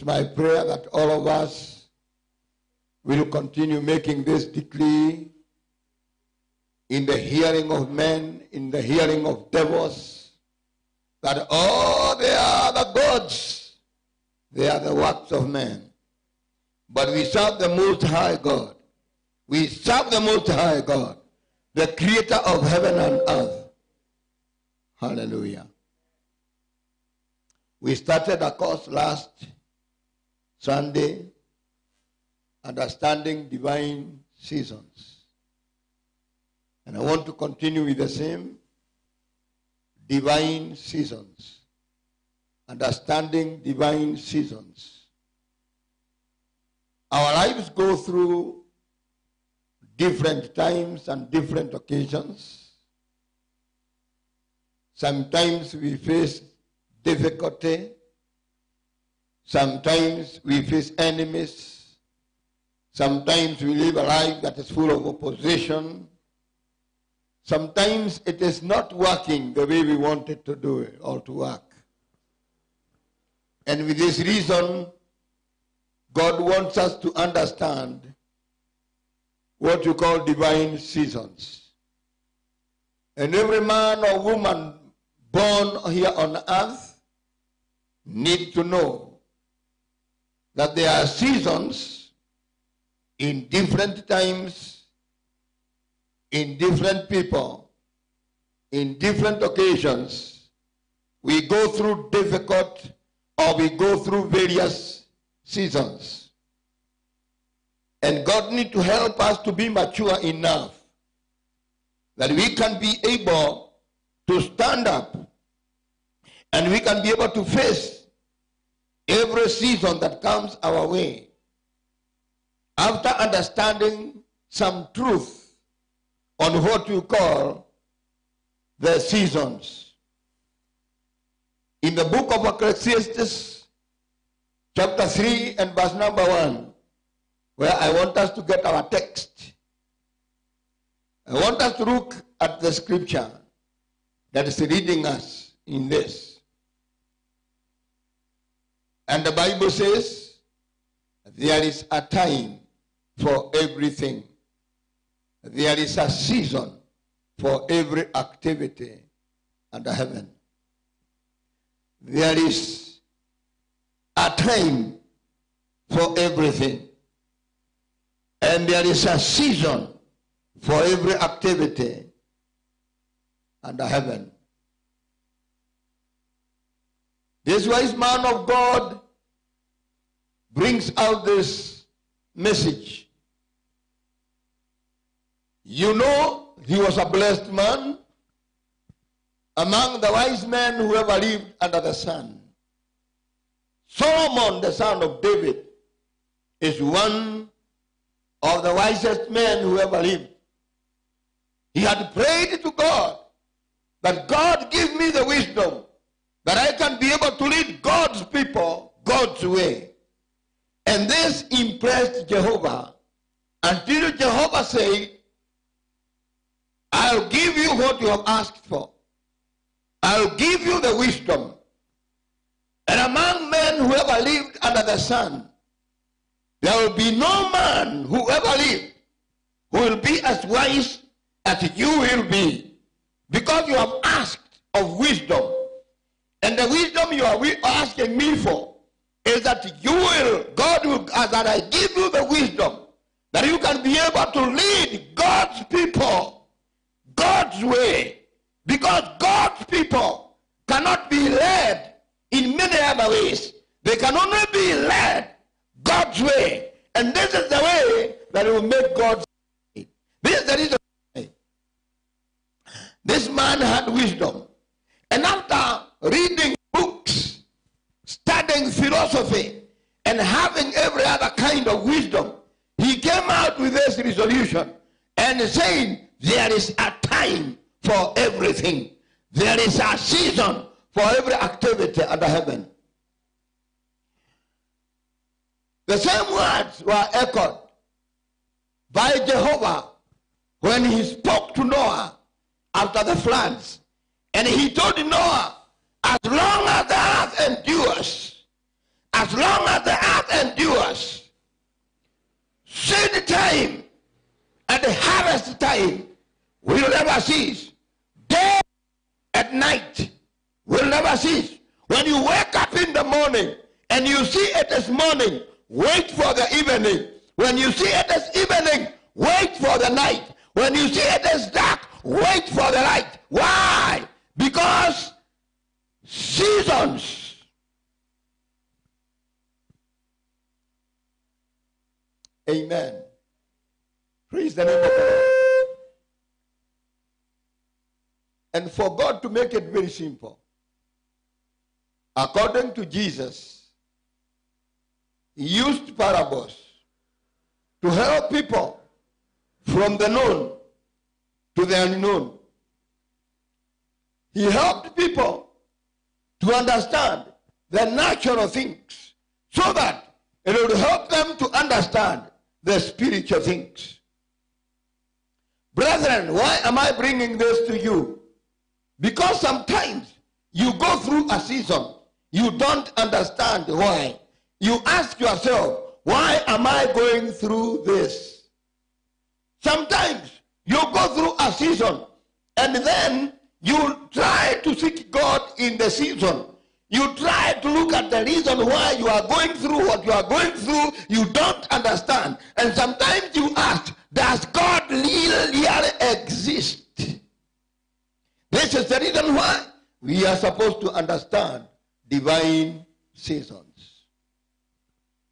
It's my prayer that all of us will continue making this decree in the hearing of men, in the hearing of devils, that all they are the gods, they are the works of men. But we serve the Most High God. We serve the Most High God, the creator of heaven and earth. Hallelujah. We started a course last Sunday, Understanding Divine Seasons. And I want to continue with the same divine seasons. Understanding divine seasons. Our lives go through different times and different occasions. Sometimes we face difficulty. Sometimes we face enemies. Sometimes we live a life that is full of opposition. Sometimes it is not working the way we want it to do it or to work. And with this reason, God wants us to understand what you call divine seasons. And every man or woman born here on earth need to know that there are seasons in different times, in different people, in different occasions. We go through difficult or we go through various seasons. And God need to help us to be mature enough that we can be able to stand up and we can be able to face every season that comes our way after understanding some truth on what you call the seasons. In the book of Ecclesiastes, chapter 3 and verse number 1, where I want us to get our text, I want us to look at the scripture that is leading us in this. And the Bible says, there is a time for everything. There is a season for every activity under heaven. There is a time for everything. And there is a season for every activity under heaven. This wise man of God brings out this message. You know, he was a blessed man among the wise men who ever lived under the sun. Solomon, the son of David, is one of the wisest men who ever lived. He had prayed to God that God give me the wisdom that I can be able to lead God's people God's way. And this impressed Jehovah until Jehovah said, I'll give you what you have asked for. I'll give you the wisdom. And among men who ever lived under the sun, there will be no man who ever lived who will be as wise as you will be. Because you have asked of wisdom. And the wisdom you are asking me for is that you will, God will, that I give you the wisdom that you can be able to lead God's people God's way. Because God's people cannot be led in many other ways. They can only be led God's way. And this is the way that will make God. This is the reason. This man had wisdom. And after reading books, studying philosophy, and having every other kind of wisdom, he came out with this resolution and saying, There is a time for everything, there is a season for every activity under heaven. The same words were echoed by Jehovah when he spoke to Noah after the floods And he told Noah, as long as the earth endures, as long as the earth endures, seed time and the harvest time will never cease. Day at night will never cease. When you wake up in the morning and you see it is morning, wait for the evening. When you see it is evening, wait for the night. When you see it is dark, wait for the light. Why? Because seasons. Amen. Praise the name of the Lord. And for God to make it very simple, according to Jesus, he used parables to help people from the known to the unknown. He helped people to understand the natural things so that it would help them to understand the spiritual things. Brethren, why am I bringing this to you? Because sometimes you go through a season, you don't understand why. You ask yourself, why am I going through this? Sometimes you go through a season and then you try to seek God in the season. You try to look at the reason why you are going through what you are going through. You don't understand. And sometimes you ask, does God really exist? This is the reason why we are supposed to understand divine seasons.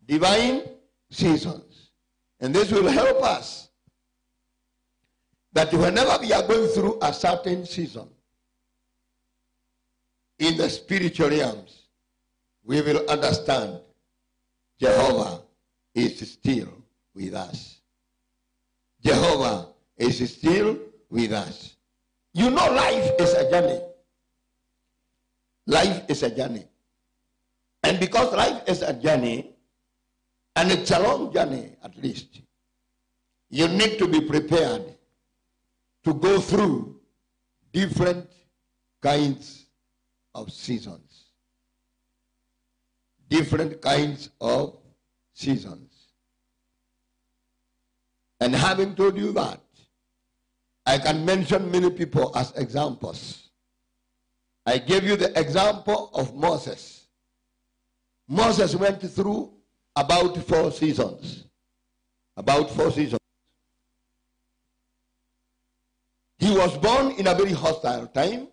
Divine seasons. And this will help us that whenever we are going through a certain season in the spiritual realms, we will understand Jehovah is still with us. Jehovah is still with us. You know, life is a journey. Life is a journey. And because life is a journey, and it's a long journey at least, you need to be prepared to go through different kinds of seasons. Different kinds of seasons. And having told you that, I can mention many people as examples. I gave you the example of Moses. Moses went through about four seasons. About four seasons. He was born in a very hostile time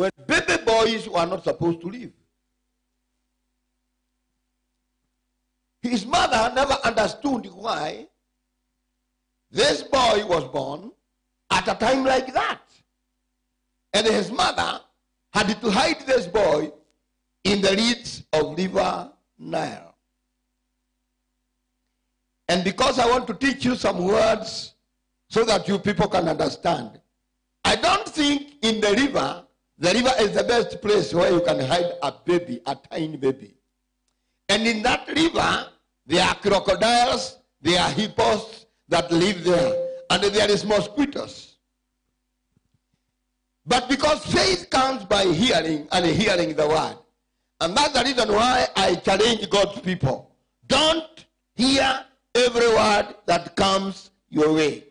when baby boys were not supposed to live. His mother never understood why this boy was born at a time like that. And his mother had to hide this boy in the reeds of River Nile. And because I want to teach you some words so that you people can understand, I don't think in the river, the river is the best place where you can hide a baby, a tiny baby. And in that river, there are crocodiles, there are hippos that live there, and there is mosquitoes. But because faith comes by hearing and hearing the word. And that's the reason why I challenge God's people. Don't hear every word that comes your way.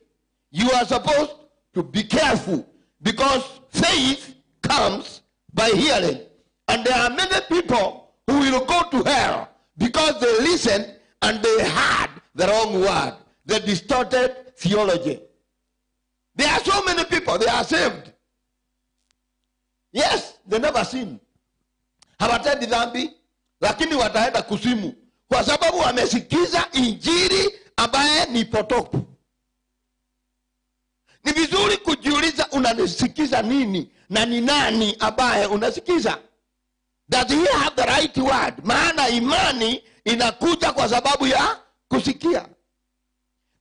You are supposed to be careful because faith comes by hearing. And there are many people who will go to hell because they listened and they heard the wrong word, the distorted theology. There are so many people, they are saved. Yes, they never sin. Hawatendi dhambi, lakini wataenda kuzimu kwa sababu wamesikiza injili ambaye ni potofu. Ni vizuri kujiuliza unanisikiza nini na ni nani ambaye unasikiza. Does he have the right word? Maana imani inakuja kwa sababu ya kusikia.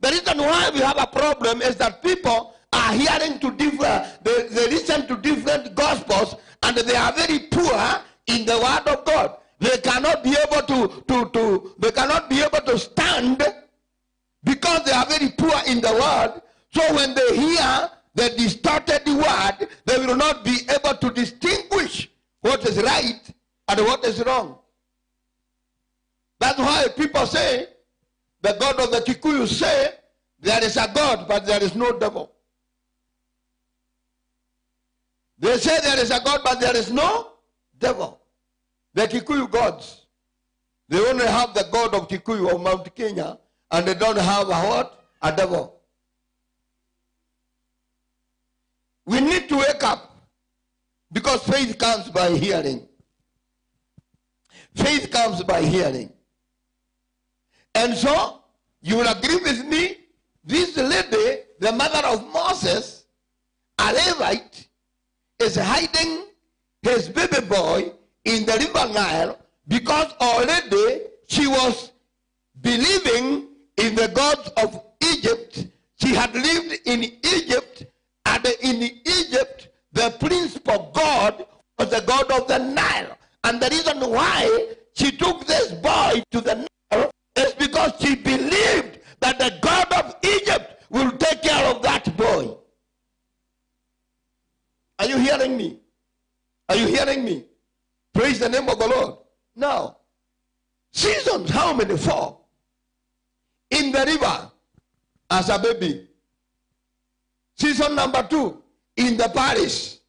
The reason why we have a problem is that people are hearing to different, they, they listen to different gospels and they are very poor in the word of God. They cannot be able to, to, to they cannot be able to stand because they are very poor in the word. So when they hear the distorted word, they will not be able to distinguish what is right and what is wrong. That's why people say, the God of the Kikuyu say, there is a God, but there is no devil. They say there is a God, but there is no devil. The Kikuyu gods, they only have the God of Kikuyu of Mount Kenya, and they don't have a what? A devil. We need to wake up because faith comes by hearing. Faith comes by hearing. And so, you will agree with me, this lady, the mother of Moses, a Levite, is hiding his baby boy in the river Nile because already she was believing in the gods of Egypt. She had lived in Egypt, and in Egypt, the principal god was the god of the Nile. And the reason why she took this boy to the Nile is because she believed that the god of Egypt will take care of that boy. Are you hearing me? Are you hearing me? Praise the name of the Lord. Now, seasons, how many? Four. In the river as a baby. Season number two, in the palace.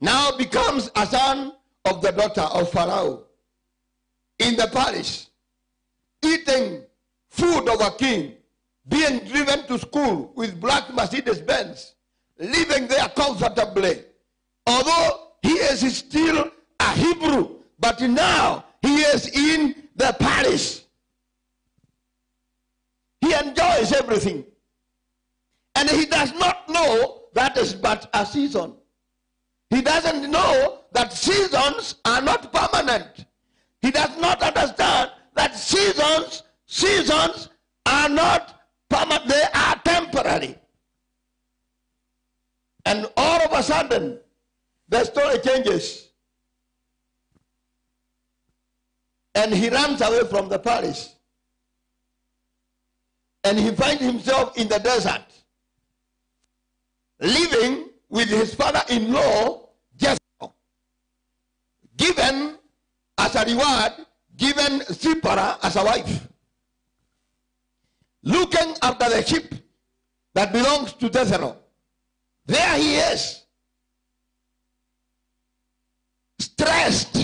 Now becomes a son of the daughter of Pharaoh. In the palace. Eating food of a king. Being driven to school with black Mercedes Benz. Living there comfortably. Although he is still a Hebrew, but now he is in the palace. He enjoys everything. And he does not know that is but a season. He doesn't know that seasons are not permanent. He does not understand that seasons, seasons are not permanent, they are temporary. And all of a sudden, the story changes. And he runs away from the palace. And he finds himself in the desert, living with his father-in-law, Jethro, given as a reward, given Zipporah as a wife, looking after the sheep that belongs to Jethro. There he is, stressed.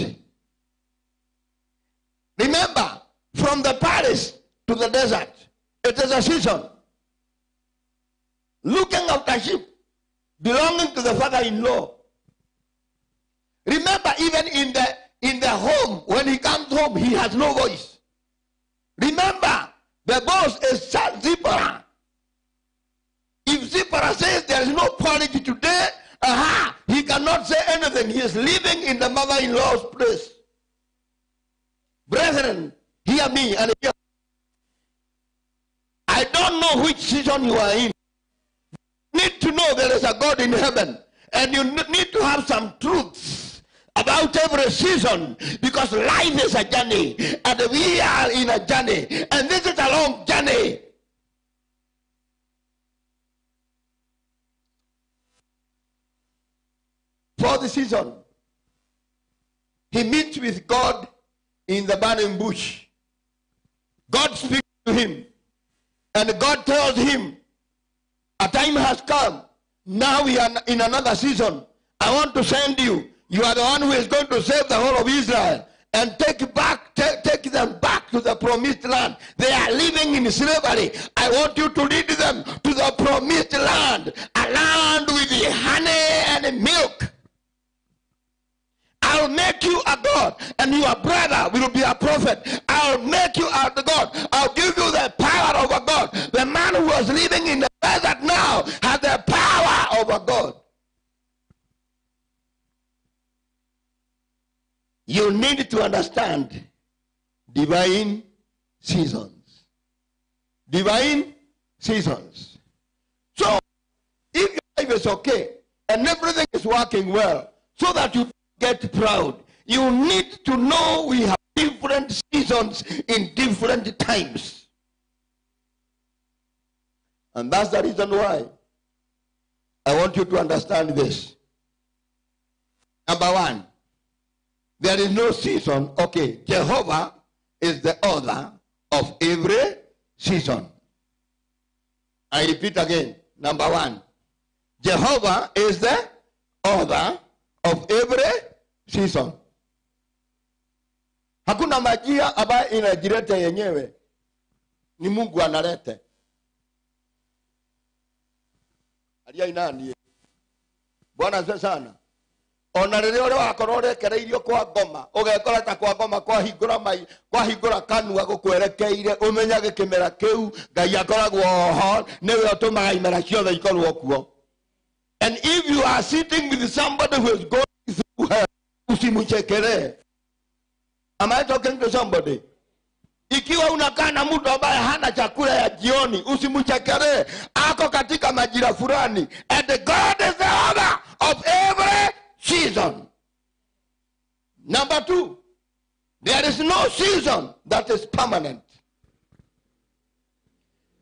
Remember, from the palace to the desert, it is a season. Looking after sheep belonging to the father-in-law. Remember, even in the in the home, when he comes home, he has no voice. Remember, the boss is Zipporah. If Zipporah says there is no quality today, aha, he cannot say anything. He is living in the mother-in-law's place. Brethren, hear me and hear. I don't know which season you are in. Know there is a God in heaven. And you need to have some truths about every season because life is a journey and we are in a journey and this is a long journey. For the season, he meets with God in the burning bush. God speaks to him and God tells him, a time has come. Now we are in another season. I want to send you. You are the one who is going to save the whole of Israel and take back, take, take them back to the promised land. They are living in slavery. I want you to lead them to the promised land, a land with honey and milk. I'll make you a God, and your brother will be a prophet. I'll make you a God. I'll give you the power of a God. The man who was living in the desert now has the power of a God. You need to understand divine seasons. Divine seasons. So, if your life is okay and everything is working well, so that you get proud, you need to know we have different seasons in different times. And that's the reason why I want you to understand this. Number one, there is no season. Okay, Jehovah is the author of every season. I repeat again. Number one, Jehovah is the author of every season. Hakuna majia ambayo inajileta yenyewe, ni Mungu analete. aria inanie bwana sana ona rĩrĩa rä wakorwo rekereirio kwa ngoma ugekora ta kwa ngoma kwahingũra mai kwahingũra kanua gũkwerekeire ũmenyage kĩmera kĩu ngai akoragwo oho nĩwe ũtũmaga imera ciothe ikorwo kuo. And if you are sitting with somebody who is going through hell usimchekelee am I talking to somebody? Ikiwa unakaa na mtu ambaye hana chakula ya jioni usimchekelee ako katika majira fulani and god is the owner of every season. Number two there is no season that is permanent.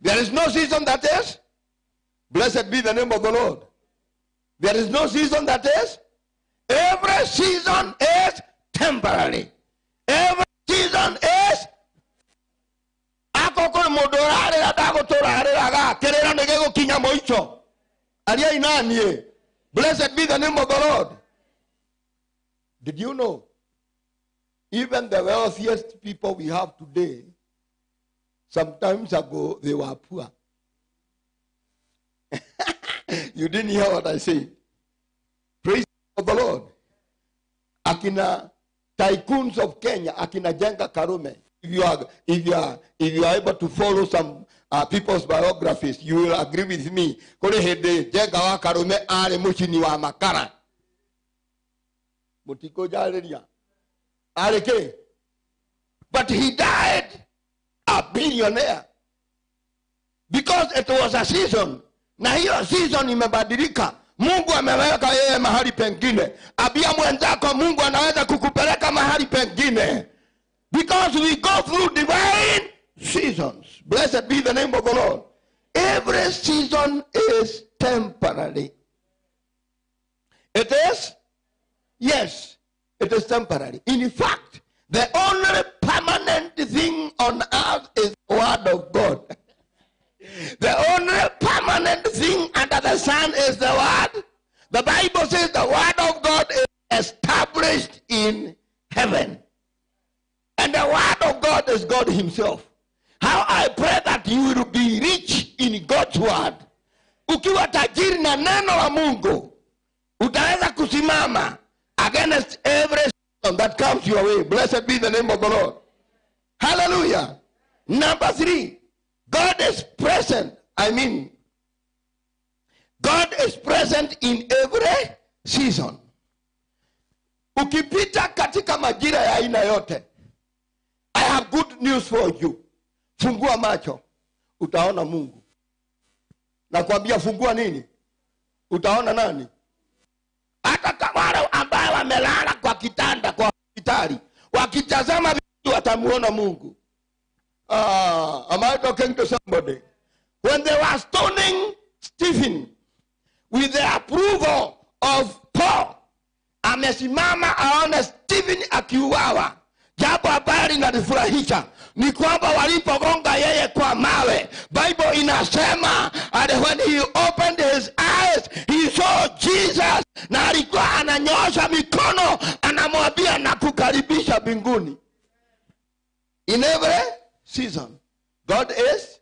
There is no season that is blessed be the name of the lord. There is no season that is every season is temporary. Every season is ako kå må ndå å rarä ra ndagå tå rarä raga kä rä ra nä gä gå kinya må ico ariai naniä blessed be the name of the lord did you know? Even the wealthiest people we have today sometimes ago they were poor. You didn't hear what i said. Praise the lord. Akina tycoons of kenya akina Njenga Karume. If you are if you are if you are able to follow some uh, people's biographies you will agree with me. Kuri hindi Njenga wa karume ari mucini wa makara but he died a billionaire. Because it was a season. Na hiyo season imebadilika. Mungu ameweka yeye mahali pengine. Abia mwenzako mungu anaweza kukupeleka mahali pengine. Because we go through divine seasons. Blessed be the name of the lord. Every season is temporary. It is yes it is temporary in fact the only permanent thing on earth is the word of god the only permanent thing under the sun is the word. The Bible says the word of God is established in heaven. And the word of God is God Himself. How I pray that you will be rich in God's word. Ukiwa tajiri na neno la Mungu, utaweza kusimama against every storm that comes your way. Blessed be the name of the Lord. Hallelujah. Number three, God is present. I mean, God is present in every season. Ukipita katika majira ya aina yote, I have good news for you. Fungua macho, utaona Mungu. Nakwambia fungua nini? Utaona nani? Wamelala kwa kitanda kwa hospitali, wakitazama vitu watamuona Mungu. Ah, am I talking to somebody? When they were stoning Stephen with the approval of Paul, amesimama aone Stephen akiuawa. Jambo ambalo linanifurahisha ni kwamba walipogonga yeye kwa mawe, Bible inasema and when he opened his eyes he saw Jesus, na alikuwa ananyosha mikono anamwambia na kukaribisha mbinguni. In every season. God is.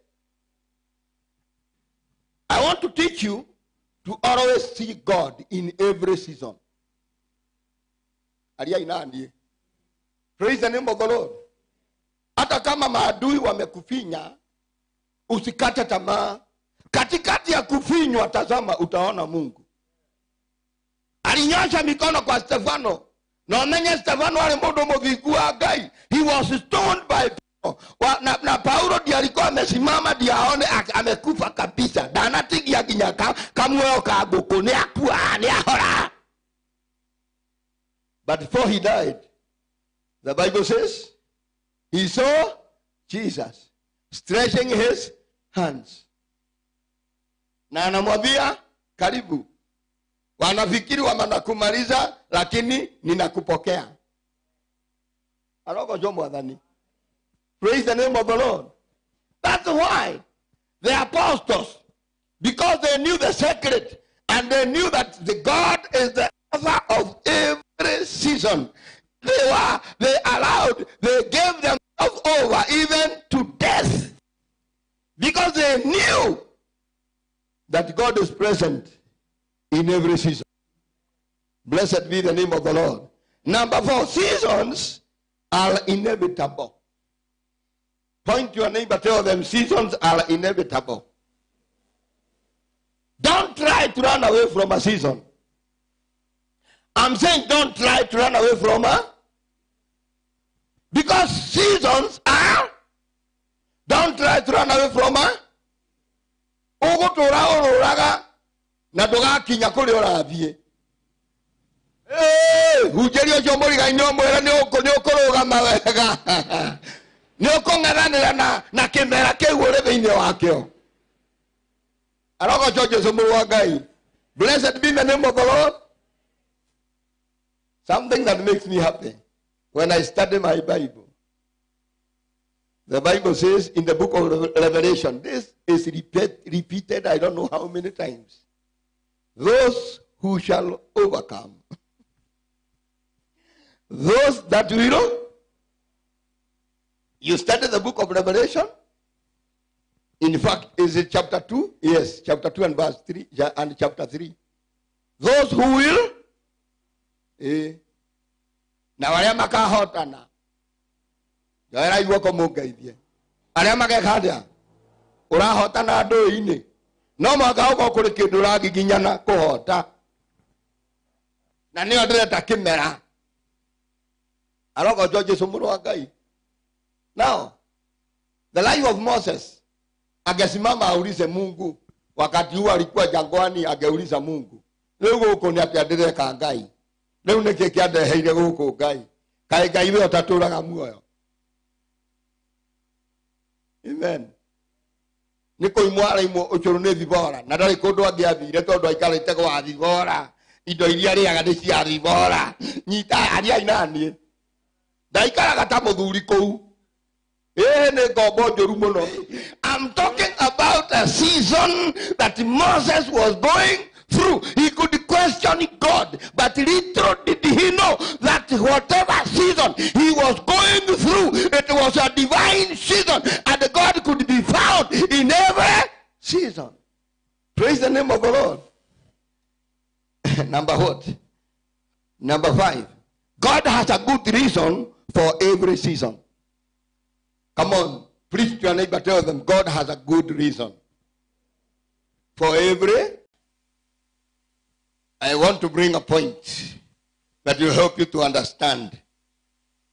I want to teach you to always see God in every season. aliainandie. Praise the name of the Lord. Hata kama maadui wamekufinya, usikate tamaa. Katikati ya kufinywa, tazama, utaona Mungu. Alinyosha mikono kwa Stefano. Na umenye Stefano ali mundu muthingu wa Ngai. He was stoned by wa, na, na paulo ndi alikuwa amesimama ndi aone amekufa kabisa. Ndanatigia nginya ka, kamuoyo ka nguku ni akua ni ahora. But before he died the bible says he saw jesus stretching his hands. Na anamwambia karibu wanafikiri wanakumaliza lakini ninakupokea. Arogoco mwathani praise the name of the lord. That's why the apostles because they knew the secret and they knew that the god is the author of every season. They were they allowed they gave themselves over even to death. Because they knew that god is present in every season. Blessed be the name of the lord. Number four seasons are inevitable. Point to your neighbor tell them seasons are inevitable. Don't try to run away from a season. I'm saying don't try to run away from a because seasons are don't try to run away from a ũgũtũra ũrũraga na ndũgakinya kũrĩa ũrathiĩ. Ĩĩ, hunjĩria ũcio mũrigai-inĩ ũmwĩre nĩ ũkũ- nĩ ũkũrũgama wega. Nĩ ũkũng'ethanĩra na na kĩmera kĩu ũrĩ thĩinĩ wakĩo. Arogoco jesu mũrũ wa ngai. Blessed be the name of the lord. Something that makes me happy. When i study my bible the bible says in the book of revelation this is repeat, repeated i don't know how many times those who shall overcome. Those that will you study the book of revelation. In fact is it chapter 2 yes chapter 2 and verse 3 and chapter 3 those who will eh, na arĩa makahotana. Njoera iguoko mũngeithie arĩa mageka atĩa ũrahotana ndũĩ-inĩ no mwaka kuri kũrĩ kĩndũ ũragiginyana kuhota. Na niyo ndĩreta kĩmera. Arogoco jesu muru wa ngai. Now the life of moses angesimama aulize mungu. Wakati huu alikuwa jangwani angeuliza mungu rĩu gũkũ nĩ atĩa ndĩreka ngai? Rĩu nĩkĩ kĩandeheire gũkũ ngai? Kaĩ ngai we ũtatũraga muoyo? Amen nĩ kũimwo araimwo ũcũrũ nĩ thibora na ndarĩ kũndũ angĩathire tondũ aikarĩte gwa thibora indo iria arĩaga nĩ cia thibora nyita ariai naniĩ ndaikaraga ta mũthuri kũu ĩĩ nĩ ngombo njũru mũno i'm talking about a season that moses was going through. He could question god but little did he know that whatever season he was going through it was a divine season and god could be found in every season. Praise the name of the lord. Number what? Number five. God has a good reason for every season. Come on, preach to your neighbor, tell them God has a good reason for every. I want to bring a point that will help you to understand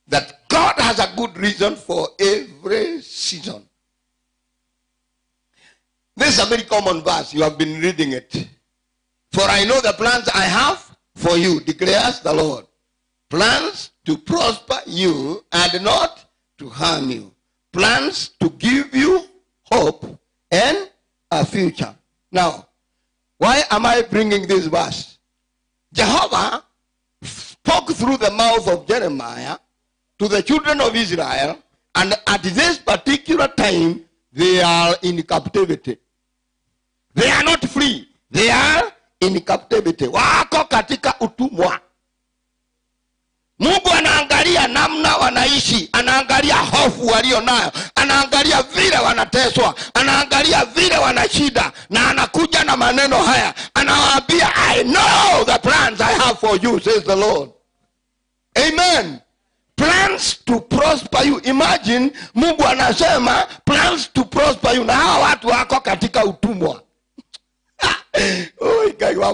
that God has a good reason for every season. This is a very common verse. You have been reading it. For I know the plans I have for you, declares the Lord. Plans to prosper you and not to harm you. Plans to give you hope and a future. Now, why am I bringing this verse? Jehovah spoke through the mouth of Jeremiah to the children of Israel, and at this particular time, they are in captivity. They are not free. They are in captivity. Wako katika utumwa. Mungu anaangalia namna wanaishi, anaangalia hofu walio nayo, anaangalia vile wanateswa, anaangalia vile wana shida, na anakuja na maneno haya, anawaambia I know the plans I have for you, says the Lord. Amen. Plans to prosper you. Imagine Mungu anasema plans to prosper you, na hawa watu wako katika utumwa. Ngai wa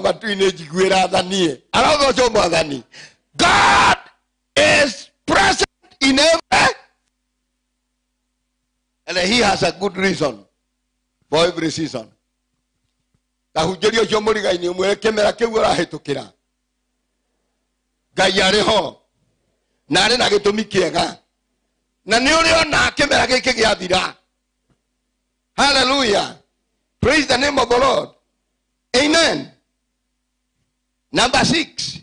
arogocwo mwathani god present in every and he has a good reason for every season. Kahunjĩria ũcio mũrigai-inĩ mwĩre kĩmera kĩu ũrahĩtũkĩra ngai arĩ ho na arĩ na gĩtũmi kĩega na nĩ ũrĩ ona kĩmera gĩkĩ gĩathira hallelujah. Praise the name of the lord. Amen. Number six,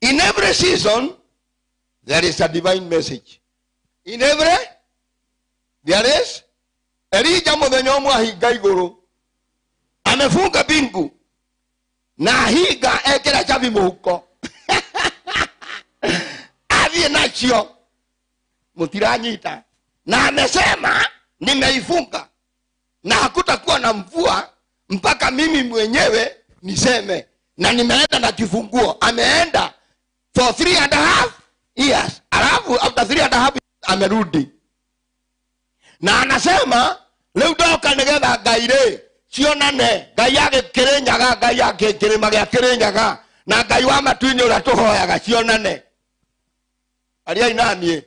in every season, there is a divine message. In every, there is, Elija muthenya ũmwe ahinga igũrũ amefunga bingu na ahinga ekĩra cabi mũhuko athiĩ nacio. Mtiranyita na amesema nimeifunga. Na hakutakuwa na mvua mpaka mimi mwenyewe niseme. Na nimeenda na kifunguo. Ameenda for three and a half years alafu after three and a half amerudi. Na anasema leo doka ndoka nä getha ngai rä cionane ngai agä kä rä nyaga ngai agä kä na ngai wa matuinä å rä a tå hoyaga cionane ariai naniä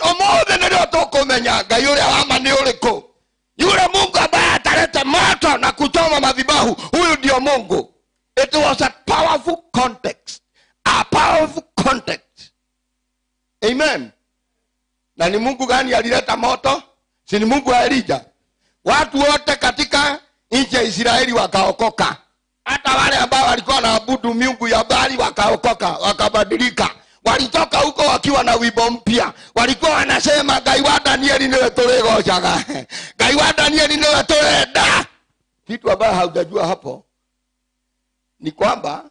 åmåthä nä rä o tå menya ngai å rä a wama nä å yule mungu ambaye atarete moto na kuchoma madhibahu huyu ndio mungu. It was a powerful context. A powerful context amen. Na ni mungu gani alileta moto? Si ni mungu wa elija? Watu wote katika nchi ya israeli wakaokoka. Hata wale ambao walikuwa wanaabudu miungu ya bali wakaokoka wakabadilika. Walitoka huko wakiwa na wimbo mpya. Walikuwa wanasema ngai wa danieli niwe tũrĩgocaga ngai wa danieli niwe tulenda kitu ambayo haujajua hapo ni kwamba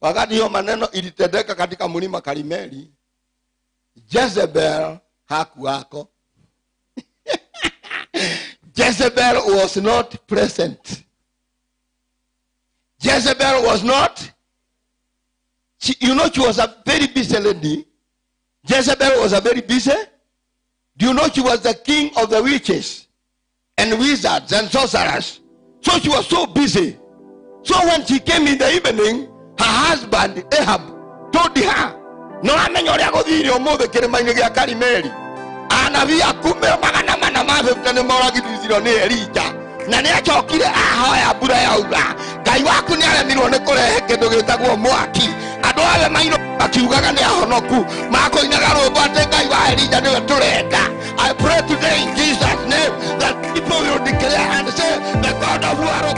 wakati hiyo maneno ilitendeka katika mlima karimeli jezebel hakuwako jezebel was not present. Jezebel was not she, you know she was a very busy lady. Jezebel was a very busy. Do you know she was the king of the witches and wizards and sorcerers? So she was so busy. So when she came in the evening her husband ahab told her no amenya ũrĩa gũthiire ũmũthĩ kĩrĩma-inĩ gĩa karimeli. Anabii akume magana mana ma bĩbita nĩ moragithirio nĩ elija. Na nĩ acokire ahoya mbura yaura. Ngai waku nĩ aremirwo nĩ kũrehe kĩndũ gĩtagwo mwaki. Andũ othe mairo makiugaga nĩ ahonoku. Makũinaga rũmbo atĩ ngai wa elija nĩwe tũrenda. I pray today in jesus name that people will declare and say the god of war of